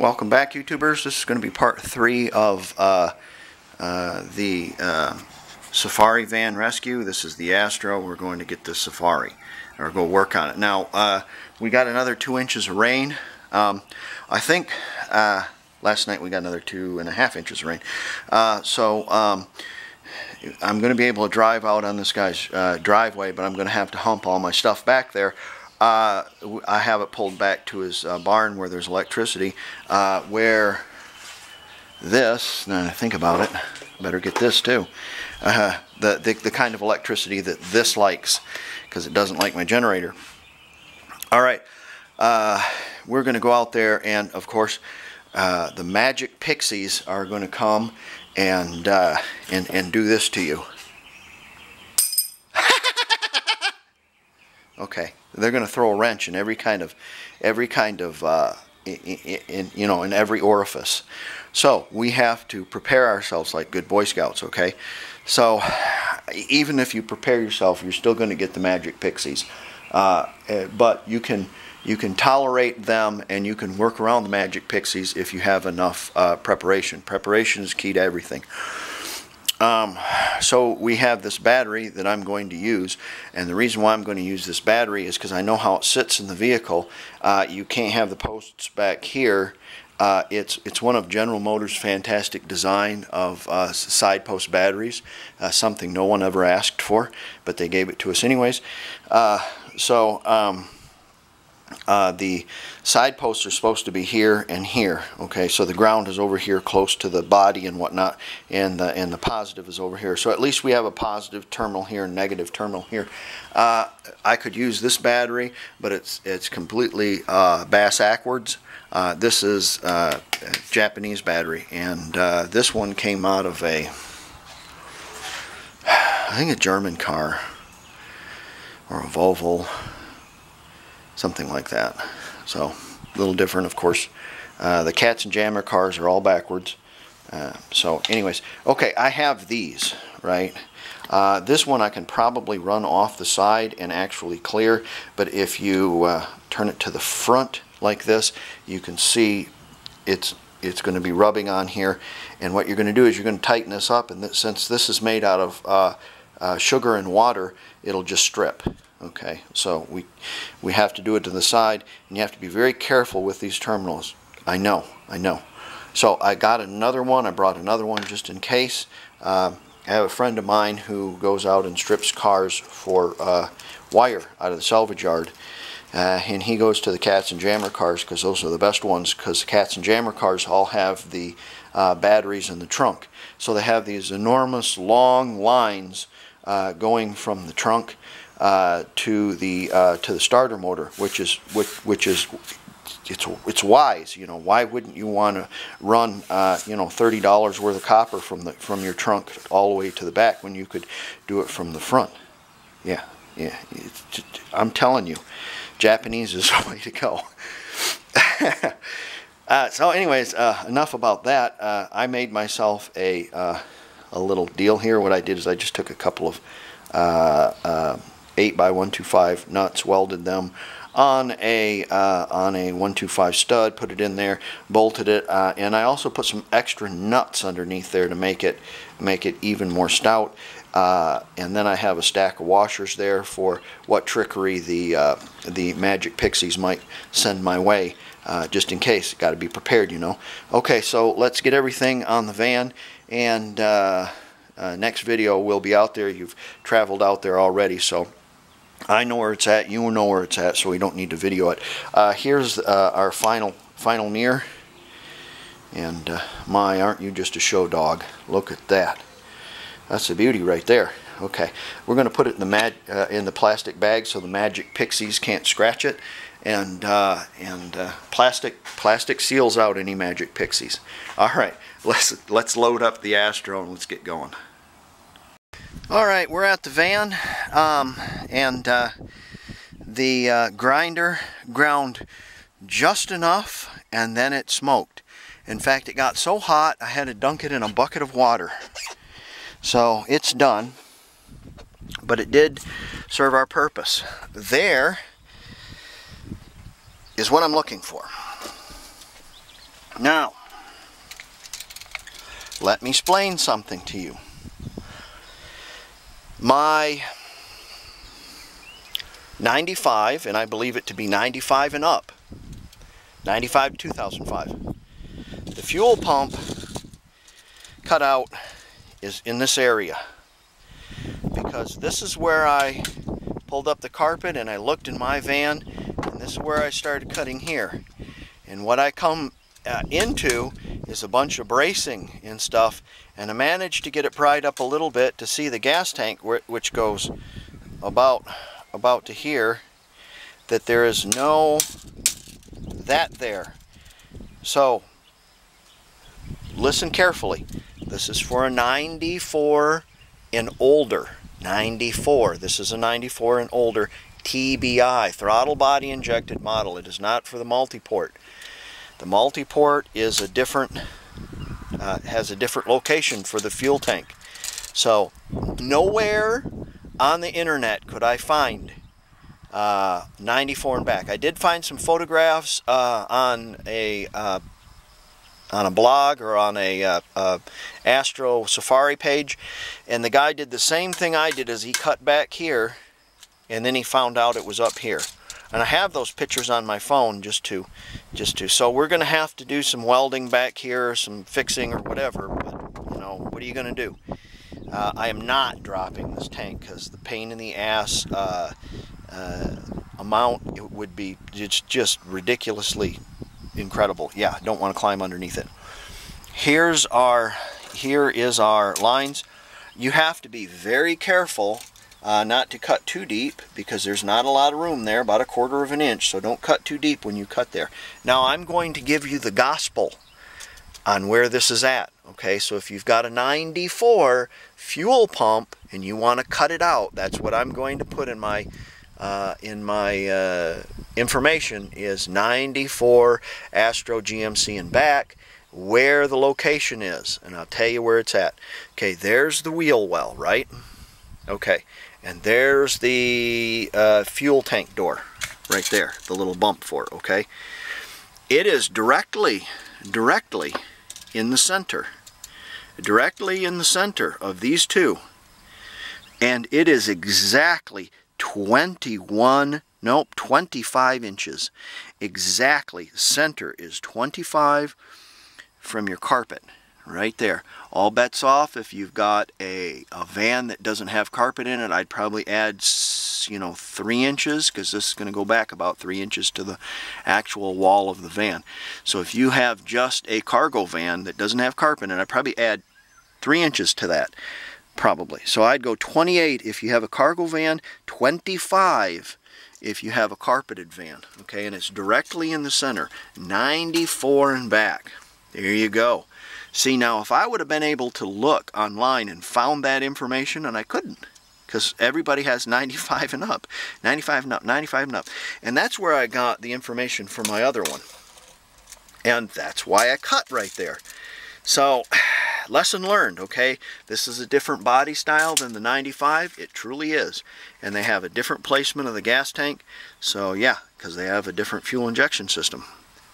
Welcome back YouTubers. This is going to be part three of uh, uh, the uh, Safari van rescue. This is the Astro. We're going to get the Safari or go work on it. Now uh, we got another two inches of rain. Um, I think uh, last night we got another two and a half inches of rain. Uh, so um, I'm going to be able to drive out on this guy's driveway, but I'm going to have to hump all my stuff back there uh, I have it pulled back to his uh, barn where there's electricity, uh, where this, now I think about it, better get this too, uh, the, the, the kind of electricity that this likes, because it doesn't like my generator. All right, uh, we're going to go out there and of course uh, the magic pixies are going to come and, and, and do this to you. Okay, they're going to throw a wrench in every kind of, every kind of, uh, in, in, you know, in every orifice. So we have to prepare ourselves like good Boy Scouts. Okay, so even if you prepare yourself, you're still going to get the magic pixies. Uh, eh, but you can you can tolerate them and you can work around the magic pixies if you have enough uh, preparation. Preparation is key to everything. Um, so we have this battery that I'm going to use and the reason why I'm going to use this battery is because I know how it sits in the vehicle. Uh, you can't have the posts back here. Uh, it's it's one of General Motors' fantastic design of uh, side post batteries, uh, something no one ever asked for, but they gave it to us anyways. Uh, so um, uh, the side posts are supposed to be here and here okay? So the ground is over here close to the body and whatnot and the and the positive is over here. So at least we have a positive terminal here and negative terminal here. Uh, I could use this battery but it's it's completely uh, bass backwards. Uh, this is uh, a Japanese battery and uh, this one came out of a I think a German car or a Volvo something like that. So a little different, of course. Uh, the jammer cars are all backwards. Uh, so anyways, okay, I have these, right? Uh, this one I can probably run off the side and actually clear, but if you uh, turn it to the front like this, you can see it's it's going to be rubbing on here. And what you're going to do is you're going to tighten this up, and th since this is made out of uh, uh, sugar and water, it'll just strip. Okay, so we, we have to do it to the side, and you have to be very careful with these terminals. I know, I know. So I got another one. I brought another one just in case. Uh, I have a friend of mine who goes out and strips cars for uh, wire out of the salvage yard. Uh, and he goes to the Cats and Jammer cars because those are the best ones because the Cats and Jammer cars all have the uh, batteries in the trunk. So they have these enormous long lines uh, going from the trunk uh, to the uh, to the starter motor, which is which, which is it's it's wise. You know, why wouldn't you want to run uh, you know thirty dollars worth of copper from the from your trunk all the way to the back when you could do it from the front? Yeah, yeah. Just, I'm telling you, Japanese is the way to go. Uh, so anyways, uh, enough about that. Uh, I made myself a, uh, a little deal here. What I did is I just took a couple of 8 by 125 nuts, welded them on a uh, on a 125 stud, put it in there, bolted it, uh, and I also put some extra nuts underneath there to make it make it even more stout. Uh, and then I have a stack of washers there for what trickery the uh, the magic pixies might send my way, uh, just in case. Got to be prepared, you know. Okay, so let's get everything on the van and. Uh, next video will be out there. You've traveled out there already, so I know where it's at, you know where it's at, so we don't need to video it. Uh, here's uh, our final final near. And uh, my, aren't you just a show dog? Look at that. That's a beauty right there. Okay, we're going to put it in the mag uh, in the plastic bag so the magic pixies can't scratch it. And uh, and uh, plastic plastic seals out any magic pixies. All right, let's let's load up the Astro and let's get going. All right, we're at the van, um, and uh, the uh, grinder ground just enough, and then it smoked. In fact, it got so hot, I had to dunk it in a bucket of water. So it's done, but it did serve our purpose. There is what I'm looking for. Now, let me explain something to you. My 95, and I believe it to be 95 and up, 95 to 2005. The fuel pump cutout is in this area because this is where I pulled up the carpet and I looked in my van and this is where I started cutting here. And what I come uh, into is a bunch of bracing and stuff and I managed to get it pried up a little bit to see the gas tank which goes about about to here that there is no that there. So listen carefully. This is for a 94 and older. 94 this is a 94 and older TBI throttle body injected model. It is not for the multi-port the multi-port is a different, uh, has a different location for the fuel tank. So nowhere on the internet could I find uh, 94 and back. I did find some photographs uh, on a uh, on a blog or on a uh, uh, Astro Safari page, and the guy did the same thing I did. As he cut back here, and then he found out it was up here and I have those pictures on my phone just to just to so we're gonna have to do some welding back here some fixing or whatever but you know what are you gonna do? Uh, I am not dropping this tank because the pain in the ass uh, uh, amount it would be it's just ridiculously incredible. Yeah don't want to climb underneath it. Here's our here is our lines. You have to be very careful uh, not to cut too deep because there's not a lot of room there, about a quarter of an inch, so don't cut too deep when you cut there. Now I'm going to give you the gospel on where this is at. Okay, so if you've got a 94 fuel pump and you want to cut it out, that's what I'm going to put in my uh, in my uh, information is 94 Astro GMC and back where the location is and I'll tell you where it's at okay there's the wheel well right okay and there's the uh, fuel tank door right there, the little bump for it, okay? It is directly, directly in the center. Directly in the center of these two. And it is exactly 21, nope, 25 inches. Exactly, center is 25 from your carpet right there. All bets off if you've got a, a van that doesn't have carpet in it, I'd probably add, you know, three inches because this is going to go back about three inches to the actual wall of the van. So if you have just a cargo van that doesn't have carpet in it, I'd probably add three inches to that probably. So I'd go 28 if you have a cargo van, 25 if you have a carpeted van. Okay, and it's directly in the center, 94 and back. There you go. See, now if I would have been able to look online and found that information, and I couldn't, because everybody has 95 and up, 95 and up, 95 and up. And that's where I got the information for my other one. And that's why I cut right there. So, lesson learned, okay? This is a different body style than the 95. It truly is. And they have a different placement of the gas tank. So, yeah, because they have a different fuel injection system.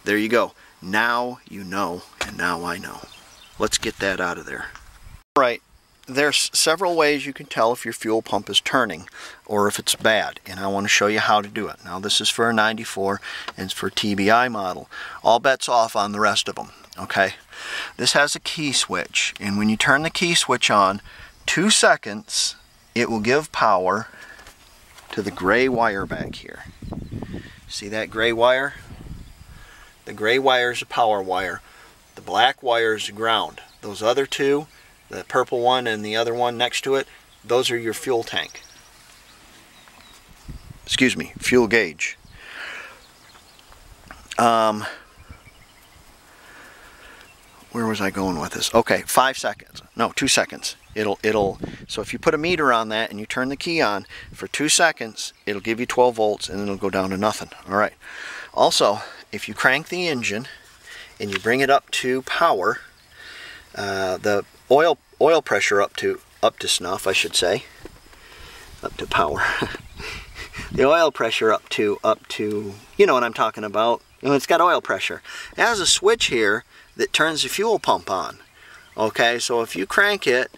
There you go. Now you know, and now I know. Let's get that out of there. All right, there's several ways you can tell if your fuel pump is turning or if it's bad and I want to show you how to do it. Now this is for a 94 and it's for TBI model. All bets off on the rest of them okay this has a key switch and when you turn the key switch on two seconds it will give power to the gray wire back here see that gray wire the gray wire is a power wire black wire is ground. Those other two, the purple one and the other one next to it, those are your fuel tank. Excuse me, fuel gauge. Um, where was I going with this? Okay, five seconds. No, two seconds. It'll, it'll, so if you put a meter on that and you turn the key on for two seconds, it'll give you 12 volts and it'll go down to nothing. All right. Also, if you crank the engine, and you bring it up to power, uh, the oil oil pressure up to up to snuff, I should say, up to power. the oil pressure up to up to you know what I'm talking about. and it's got oil pressure. It has a switch here that turns the fuel pump on. Okay, so if you crank it,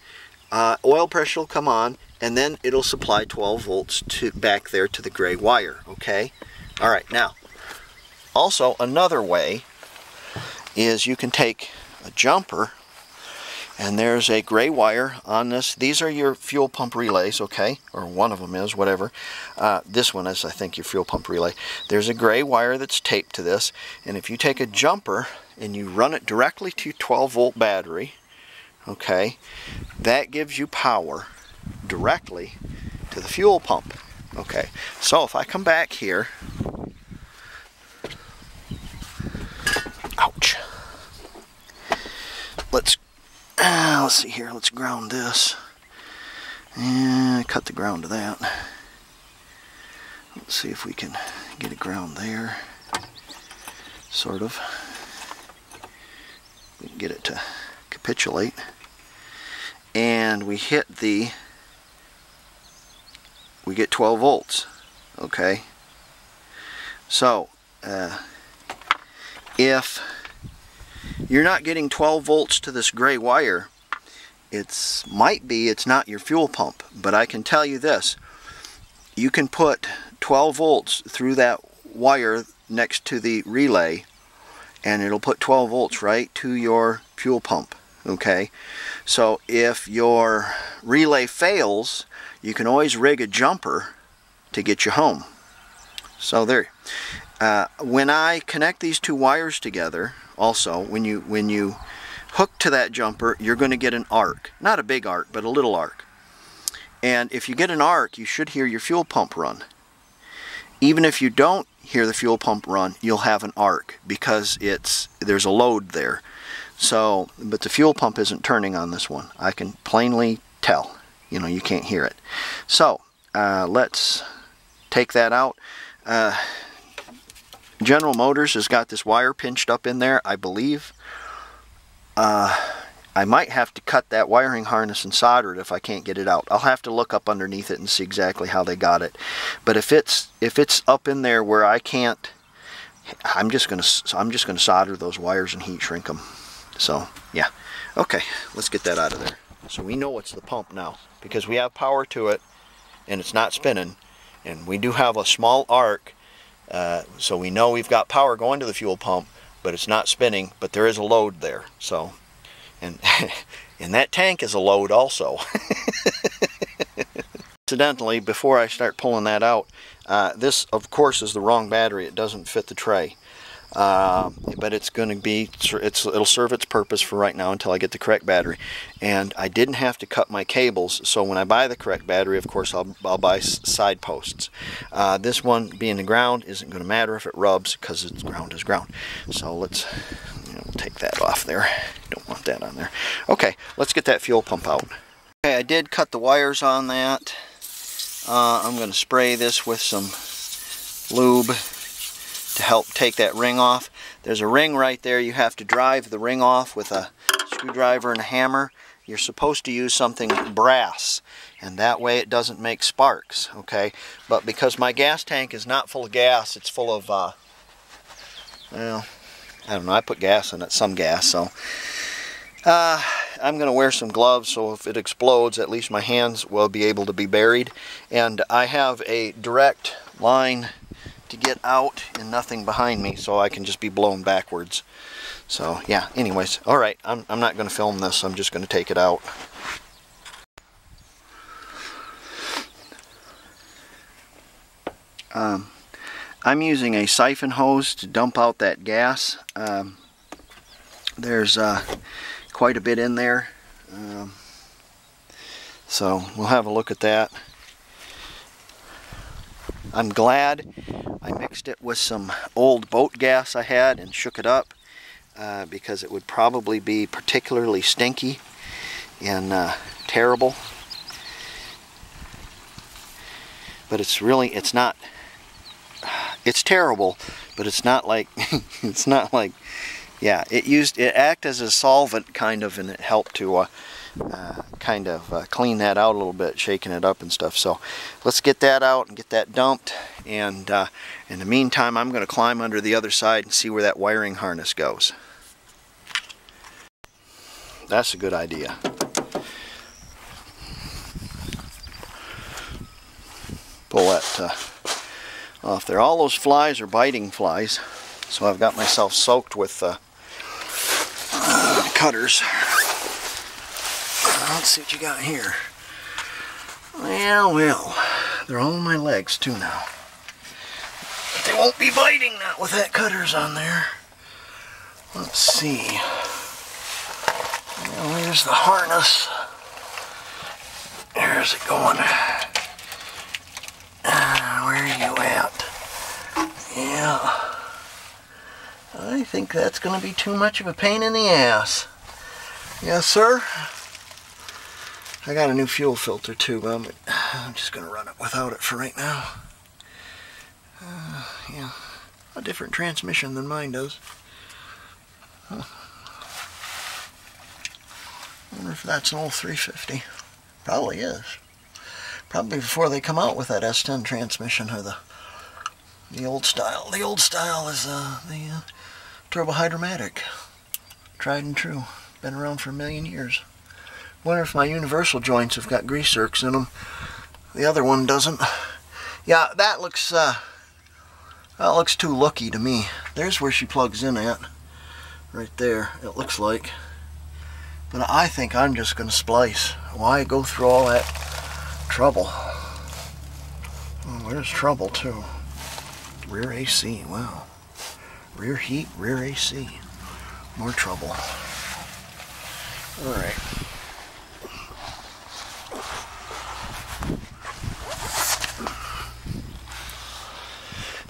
uh, oil pressure will come on, and then it'll supply 12 volts to back there to the gray wire. Okay, all right. Now, also another way is you can take a jumper and there's a gray wire on this. These are your fuel pump relays, okay? Or one of them is, whatever. Uh, this one is, I think, your fuel pump relay. There's a gray wire that's taped to this. And if you take a jumper and you run it directly to 12 volt battery, okay, that gives you power directly to the fuel pump. Okay, so if I come back here, ouch. Let's uh, let's see here. Let's ground this. And cut the ground to that. Let's see if we can get a ground there. Sort of. We can get it to capitulate. And we hit the, we get 12 volts. Okay. So, uh, if you're not getting 12 volts to this gray wire. It's might be it's not your fuel pump, but I can tell you this. You can put 12 volts through that wire next to the relay and it'll put 12 volts right to your fuel pump okay? So if your relay fails you can always rig a jumper to get you home. So there. Uh, when I connect these two wires together also when you when you hook to that jumper you're going to get an arc. Not a big arc but a little arc. And if you get an arc you should hear your fuel pump run. Even if you don't hear the fuel pump run you'll have an arc because it's there's a load there. So but the fuel pump isn't turning on this one. I can plainly tell. You know you can't hear it. So uh, let's take that out. Uh, General Motors has got this wire pinched up in there, I believe. Uh, I might have to cut that wiring harness and solder it if I can't get it out. I'll have to look up underneath it and see exactly how they got it. But if it's if it's up in there where I can't, I'm just gonna I'm just gonna solder those wires and heat shrink them. So yeah, okay, let's get that out of there. So we know it's the pump now because we have power to it and it's not spinning, and we do have a small arc uh, so we know we've got power going to the fuel pump, but it's not spinning, but there is a load there. So, and, and that tank is a load also. Incidentally, before I start pulling that out, uh, this of course is the wrong battery. It doesn't fit the tray. Uh, but it's going to be it's it'll serve its purpose for right now until I get the correct battery. And I didn't have to cut my cables so when I buy the correct battery of course I'll, I'll buy side posts. Uh, this one being the ground isn't going to matter if it rubs because it's ground is ground. So let's you know, take that off there. Don't want that on there. Okay let's get that fuel pump out. Okay I did cut the wires on that. Uh, I'm going to spray this with some lube to help take that ring off. There's a ring right there. You have to drive the ring off with a screwdriver and a hammer. You're supposed to use something brass and that way it doesn't make sparks okay but because my gas tank is not full of gas it's full of uh, well I don't know I put gas in it some gas so uh, I'm gonna wear some gloves so if it explodes at least my hands will be able to be buried and I have a direct line to get out and nothing behind me so I can just be blown backwards. So yeah, anyways, alright, I'm, I'm not going to film this, I'm just going to take it out. Um, I'm using a siphon hose to dump out that gas. Um, there's uh, quite a bit in there. Um, so we'll have a look at that. I'm glad I mixed it with some old boat gas I had and shook it up uh, because it would probably be particularly stinky and uh, terrible. But it's really, it's not, it's terrible, but it's not like, it's not like, yeah, it used, it acted as a solvent kind of and it helped to uh, uh, kind of uh, clean that out a little bit, shaking it up and stuff. So let's get that out and get that dumped. And uh, in the meantime, I'm going to climb under the other side and see where that wiring harness goes. That's a good idea. Pull that uh, off there. All those flies are biting flies. So I've got myself soaked with uh, Let's see what you got here. Well, well, they're all on my legs too now. They won't be biting not with that cutters on there. Let's see. Well, the harness. There's it going. Uh, where are you at? Yeah. I think that's going to be too much of a pain in the ass. Yes, sir? I got a new fuel filter too, but I'm, I'm just going to run it without it for right now. Uh, yeah, a different transmission than mine does. Huh. wonder if that's an old 350. Probably is. Probably before they come out with that S10 transmission or the the old style. The old style is uh, the uh, turbo hydromatic. Tried and true. Been around for a million years. Wonder if my universal joints have got grease zerks in them. The other one doesn't. Yeah, that looks uh, that looks too lucky to me. There's where she plugs in at. Right there, it looks like. But I think I'm just going to splice. Why go through all that trouble? Oh, there's trouble too. Rear AC, wow. Rear heat, rear AC. More trouble. Alright.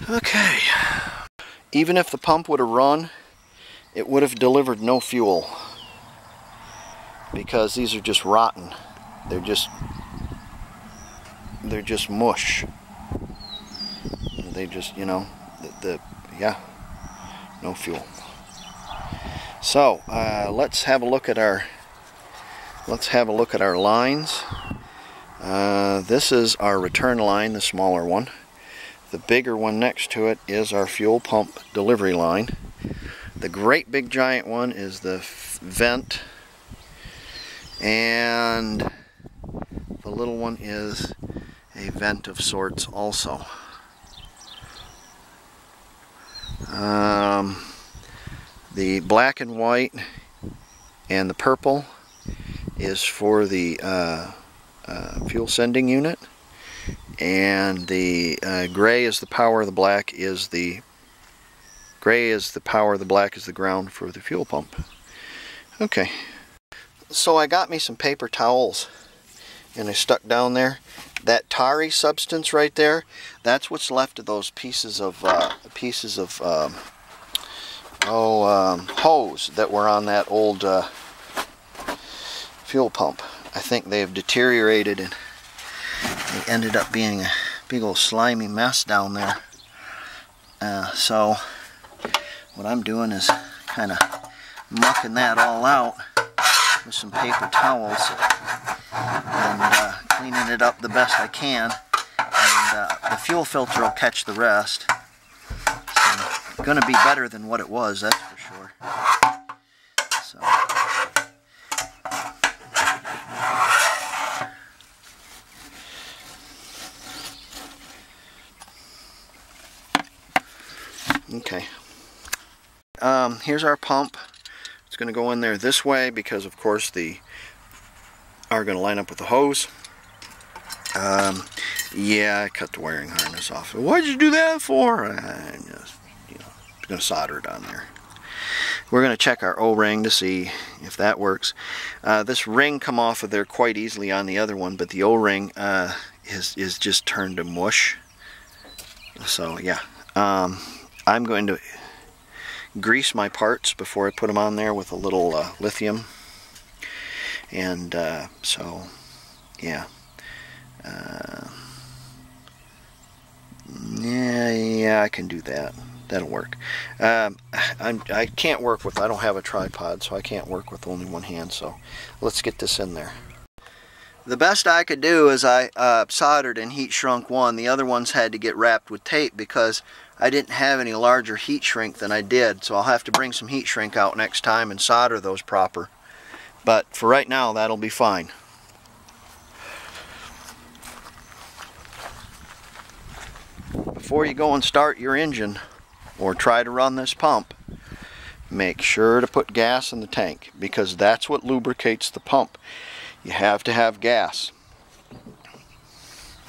Okay. Even if the pump would have run, it would have delivered no fuel. Because these are just rotten. They're just they're just mush. They just, you know, the, the yeah, no fuel. So uh, let's have a look at our let's have a look at our lines. Uh, this is our return line, the smaller one. The bigger one next to it is our fuel pump delivery line. The great big giant one is the vent and the little one is a vent of sorts also. Um, the black and white and the purple is for the uh, uh, fuel sending unit and the uh, gray is the power, the black is the gray is the power, the black is the ground for the fuel pump. Okay, so I got me some paper towels and I stuck down there that tarry substance right there, that's what's left of those pieces of uh, pieces of um, oh um, hose that were on that old uh, fuel pump. I think they have deteriorated and they ended up being a big old slimy mess down there. Uh, so what I'm doing is kind of mucking that all out with some paper towels and uh, cleaning it up the best I can. And uh, the fuel filter will catch the rest. So, going to be better than what it was, that's for sure. So. Okay. Um, here's our pump. It's going to go in there this way because, of course, the are going to line up with the hose. Um, yeah, I cut the wiring harness off. Why'd you do that for? I'm just, you know, going to solder it on there. We're going to check our O-ring to see if that works. Uh, this ring come off of there quite easily on the other one, but the O-ring uh, is, is just turned to mush. So, yeah. Um, I'm going to grease my parts before I put them on there with a little uh, lithium and uh, so yeah uh, yeah yeah I can do that that'll work. Um, I'm, I can't work with, I don't have a tripod, so I can't work with only one hand, so let's get this in there. The best I could do is I uh, soldered and heat shrunk one. The other ones had to get wrapped with tape because I didn't have any larger heat shrink than I did, so I'll have to bring some heat shrink out next time and solder those proper. But for right now, that'll be fine. Before you go and start your engine or try to run this pump, make sure to put gas in the tank because that's what lubricates the pump. You have to have gas.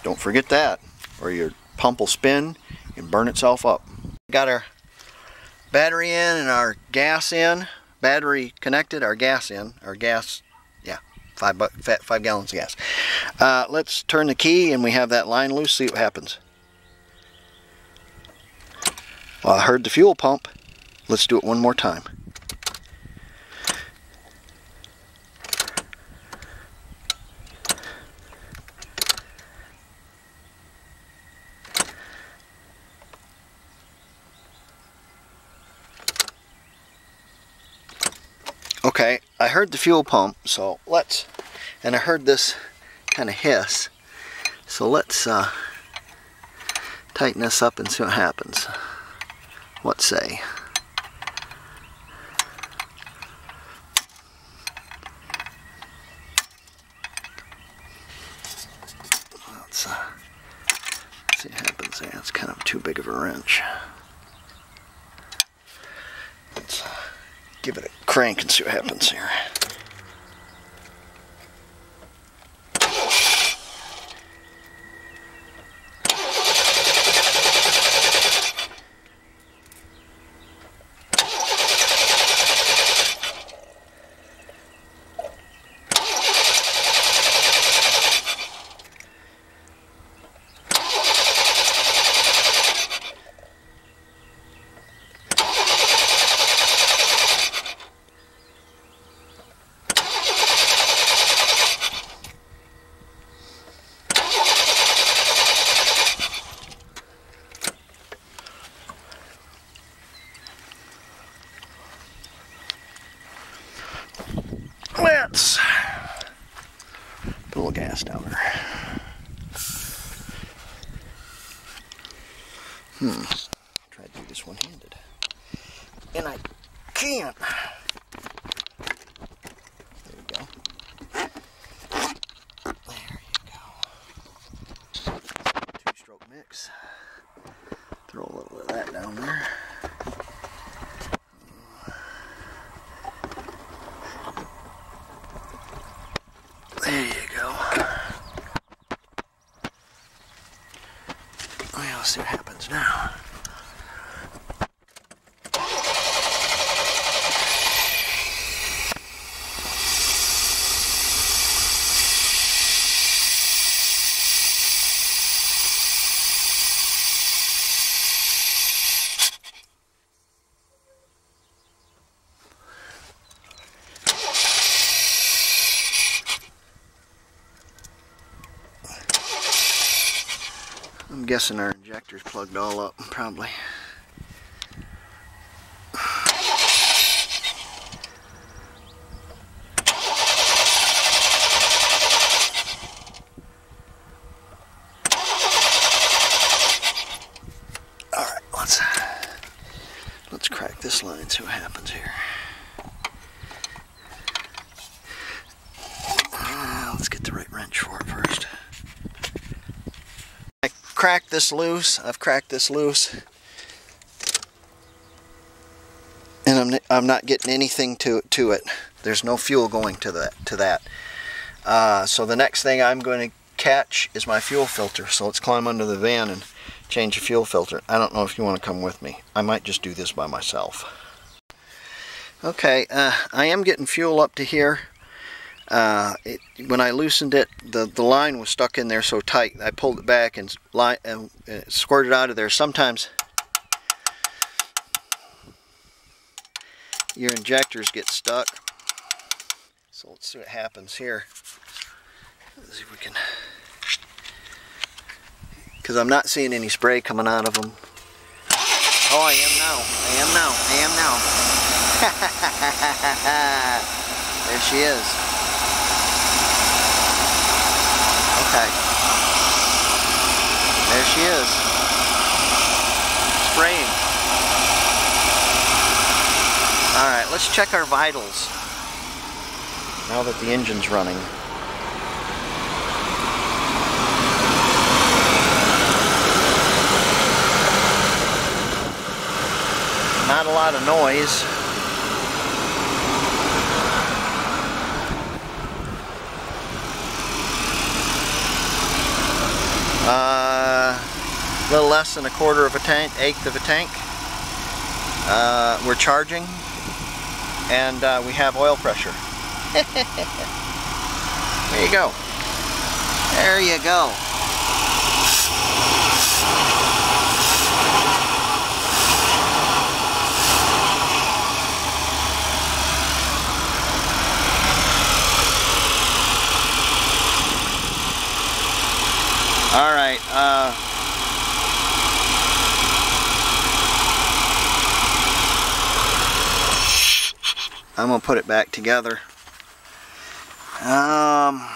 Don't forget that or your pump will spin and burn itself up. Got our battery in and our gas in, battery connected, our gas in, our gas, yeah, five, five gallons of gas. Uh, let's turn the key and we have that line loose, see what happens. Well, I heard the fuel pump. Let's do it one more time. Okay, I heard the fuel pump, so let's, and I heard this kind of hiss, so let's uh, tighten this up and see what happens. What say? Let's uh, see what happens there. It's kind of too big of a wrench. Let's uh, give it a crank and see what happens here. Let's put a little gas down there. Hmm. Try to do this one-handed. And I can't. There we go. There you go. Two-stroke mix. Throw a little of that down there. There you go. Well, see what happens now. I'm guessing our injector's plugged all up, probably. Alright, let's let's crack this line, see what happens here. Uh, let's get the right wrench for it first. I cracked this loose. I've cracked this loose. And I'm, I'm not getting anything to, to it. There's no fuel going to that. To that. Uh, so the next thing I'm going to catch is my fuel filter. So let's climb under the van and change the fuel filter. I don't know if you want to come with me. I might just do this by myself. Okay, uh, I am getting fuel up to here. Uh, it, when I loosened it, the, the line was stuck in there so tight. I pulled it back and, line, and squirted out of there. Sometimes your injectors get stuck. So let's see what happens here. Let's see if we can... Because I'm not seeing any spray coming out of them. Oh, I am now. I am now. I am now. there she is. Okay. There she is. Spraying. Alright, let's check our vitals. Now that the engine's running. Not a lot of noise. Uh, a little less than a quarter of a tank, eighth of a tank. Uh, we're charging and uh, we have oil pressure. there you go. There you go. All right. Uh, I'm gonna put it back together. Um,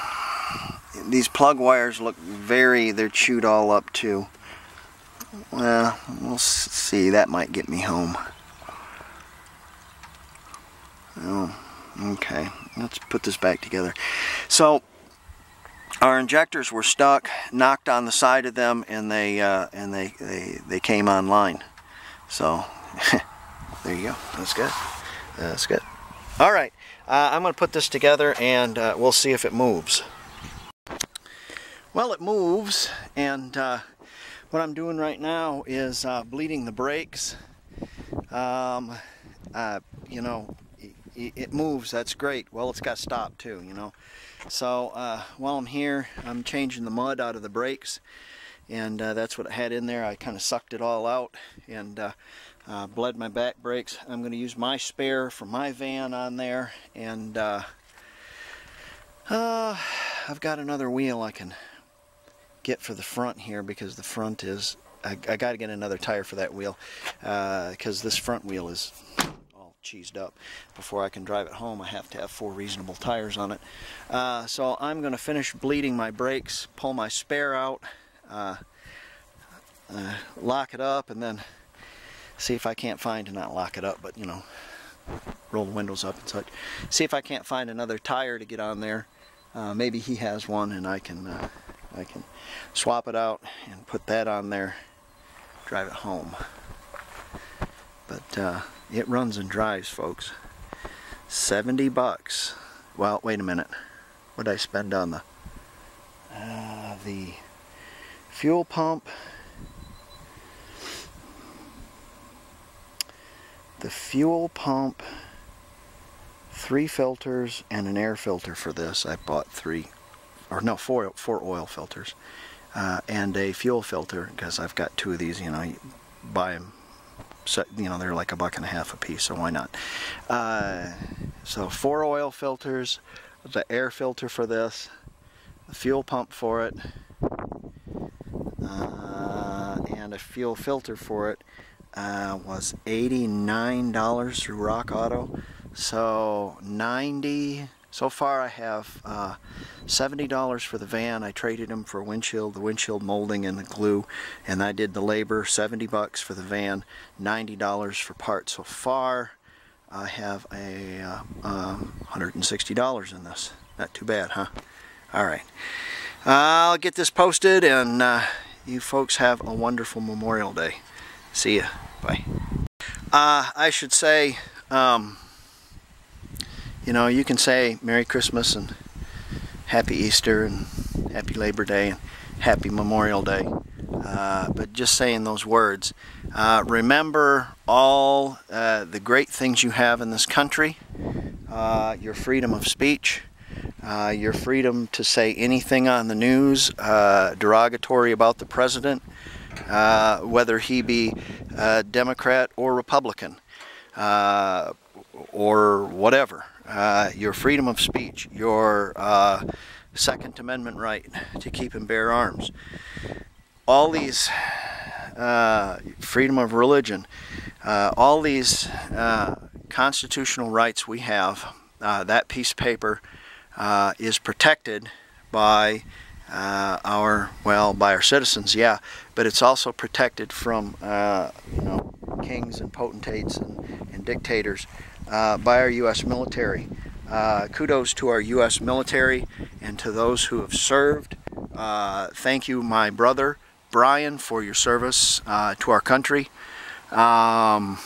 these plug wires look very, they're chewed all up too. Well, we'll see. That might get me home. Oh, okay. Let's put this back together. So, our injectors were stuck, knocked on the side of them, and they uh, and they, they they came online. So there you go. That's good. That's good. All right, uh, I'm going to put this together, and uh, we'll see if it moves. Well, it moves, and uh, what I'm doing right now is uh, bleeding the brakes. Um, uh, you know, it, it moves. That's great. Well, it's got stopped too. You know. So uh, while I'm here, I'm changing the mud out of the brakes and that's what I had in there. I kind of sucked it all out and uh, bled my back brakes. I'm going to use my spare from my van on there and uh, uh, I've got another wheel I can get for the front here because the front is I, I got to get another tire for that wheel because uh, this front wheel is all cheesed up. Before I can drive it home, I have to have four reasonable tires on it. Uh, so I'm going to finish bleeding my brakes, pull my spare out, uh, lock it up, and then see if I can't find, and not lock it up, but you know, roll the windows up and such. See if I can't find another tire to get on there. Uh, maybe he has one, and I can uh, I can swap it out and put that on there, drive it home. But uh, it runs and drives, folks. 70 bucks. Well, wait a minute. What did I spend on the uh, the fuel pump? The fuel pump, three filters, and an air filter for this. I bought three, or no, four, four oil filters, uh, and a fuel filter because I've got two of these. You know, you buy them so, you know, they're like a buck and a half a piece, so why not? Uh, so four oil filters, the air filter for this, the fuel pump for it, uh, and a fuel filter for it uh, was $89 through Rock Auto. So 90 so far I have uh, $70 for the van. I traded them for windshield, the windshield molding and the glue, and I did the labor, 70 bucks for the van, $90 for parts. So far I have a uh, um, $160 in this. Not too bad, huh? All right. I'll get this posted and uh, you folks have a wonderful Memorial Day. See ya. Bye. Uh, I should say, um, you know, you can say Merry Christmas and Happy Easter and Happy Labor Day and Happy Memorial Day. Uh, but just saying those words, uh, remember all uh, the great things you have in this country, uh, your freedom of speech, uh, your freedom to say anything on the news uh, derogatory about the president, whether he be Democrat or Republican or whatever uh, your freedom of speech, your uh, Second Amendment right to keep and bear arms. All these uh, freedom of religion, uh, all these uh, constitutional rights we have, uh, that piece of paper uh, is protected by uh, our, well, by our citizens, yeah, but it's also protected from, you know, kings and potentates and, and dictators by our U.S. military. kudos to our U.S. military and to those who have served. thank you, my brother, Brian, for your service uh, to our country. Um,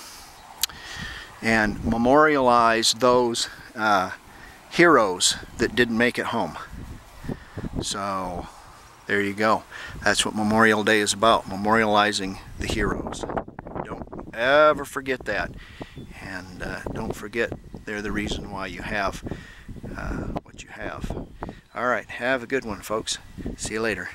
and memorialize those uh, heroes that didn't make it home. So there you go. That's what Memorial Day is about, memorializing the heroes. Don't ever forget that. And uh, don't forget they're the reason why you have uh, what you have. All right, have a good one, folks. See you later.